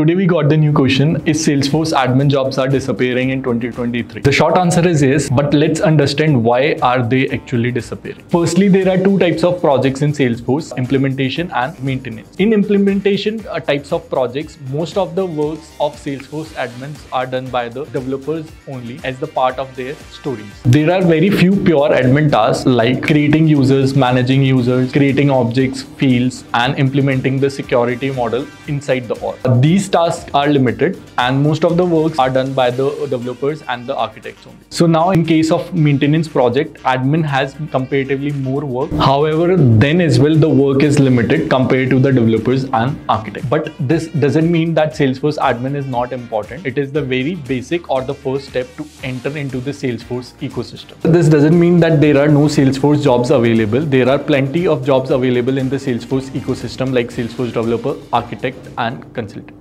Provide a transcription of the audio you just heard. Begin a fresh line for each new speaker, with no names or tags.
today we got the new question Is Salesforce admin jobs are disappearing in 2023? The short answer is yes, but let's understand why are they actually disappearing. Firstly, there are two types of projects in Salesforce implementation and maintenance. In implementation uh, types of projects, most of the works of Salesforce admins are done by the developers only as the part of their stories. There are very few pure admin tasks like creating users, managing users, creating objects, fields, and implementing the security model inside the org. These tasks are limited and most of the works are done by the developers and the architects only. So now in case of maintenance project, admin has comparatively more work. However, then as well the work is limited compared to the developers and architects. But this doesn't mean that Salesforce admin is not important. It is the very basic or the first step to enter into the Salesforce ecosystem. This doesn't mean that there are no Salesforce jobs available. There are plenty of jobs available in the Salesforce ecosystem like Salesforce developer, architect and consultant.